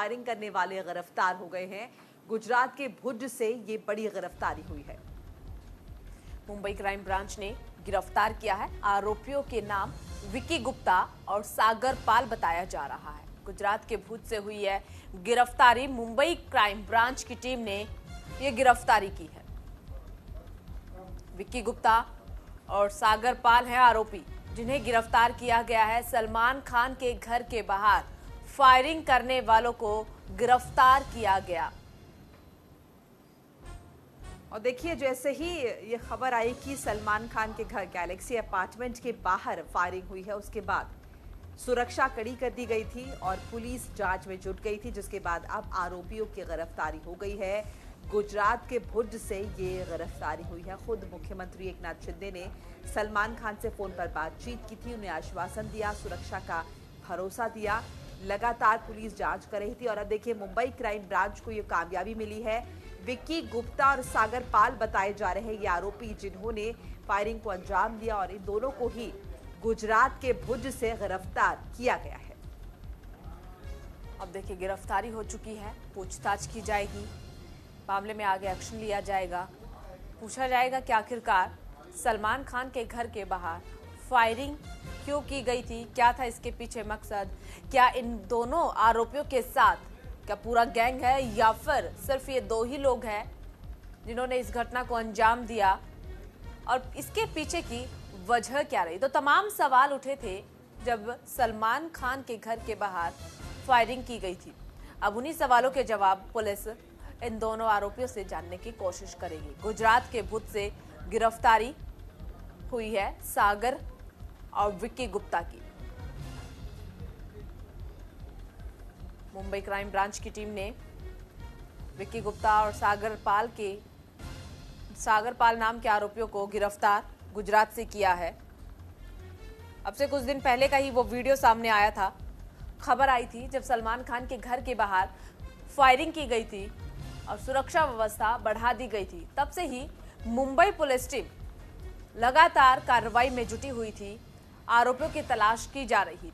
Firing करने वाले गिरफ़्तार हो गए हैं। गुजरात के भुज से ये बड़ी गिरफ्तारी हुई है। मुंबई क्राइम ब्रांच ने गिरफ़्तार किया है। आरोपियों के नाम विकी गुप्ता और सागर पाल बताया जा रहा है। गुजरात के भूत से हुई है गिरफ्तारी। मुंबई क्राइम ब्रांच की टीम ने ये गिरफ्तारी की है। विक्की गुप्ता और सागर पाल हैं आरोपी। जिन्हें गिरफ़्तार किया गया है। सलमान खान के घर के बाहर फायरिंग करने वालों को गिरफ़्तार किया गया। और देखिए, जैसे ही ये खबर आई कि सलमान खान के घर, गैलेक्सी अपार्टमेंट के बाहर फायरिंग हुई है, उसके बाद सुरक्षा कड़ी कर दी गई थी और पुलिस जाँच में जुट गई थी, जिसके बाद अब आरोपियों की गिरफ्तारी हो गई है। गुजरात के भुज से ये गिरफ्तारी हुई है। खुद मुख्यमंत्री एकनाथ शिंदे ने सलमान खान से फ़ोन पर बातचीत की थी। उन्हें आश्वासन दिया, सुरक्षा का भरोसा दिया। लगातार पुलिस जाँच कर रही थी और अब देखिए, मुंबई क्राइम ब्रांच को ये कामयाबी मिली है। विक्की गुप्ता और सागर पाल बताए जा रहे हैं ये आरोपी जिन्होंने फायरिंग को अंजाम दिया और इन दोनों को ही गुजरात के भुज से गिरफ़्तार किया गया है। अब देखिए, गिरफ्तारी हो चुकी है, पूछताछ की जाएगी, मामले में आगे एक्शन लिया जाएगा। पूछा जाएगा कि आखिरकार सलमान खान के घर के बाहर फायरिंग क्यों की गई थी? क्या था इसके पीछे मकसद? क्या इन दोनों आरोपियों के साथ क्या पूरा गैंग है या फिर सिर्फ़ ये दो ही लोग हैं जिन्होंने इस घटना को अंजाम दिया? और इसके पीछे की वजह क्या रही? तो तमाम सवाल उठे थे जब सलमान खान के घर के बाहर फायरिंग की गई थी। अब उन्हीं सवालों के जवाब पुलिस इन दोनों आरोपियों से जानने की कोशिश करेगी। गुजरात के भूत से गिरफ्तारी हुई है सागर और विक्की गुप्ता की। मुंबई क्राइम ब्रांच की टीम ने विक्की गुप्ता और सागर पाल के, सागर पाल नाम के आरोपियों को गिरफ़्तार गुजरात से किया है। अब से कुछ दिन पहले का ही वो वीडियो सामने आया था। खबर आई थी जब सलमान खान के घर के बाहर फायरिंग की गई थी और सुरक्षा व्यवस्था बढ़ा दी गई थी। तब से ही मुंबई पुलिस टीम लगातार कार्रवाई में जुटी हुई थी। आरोपियों की तलाश की जा रही थी।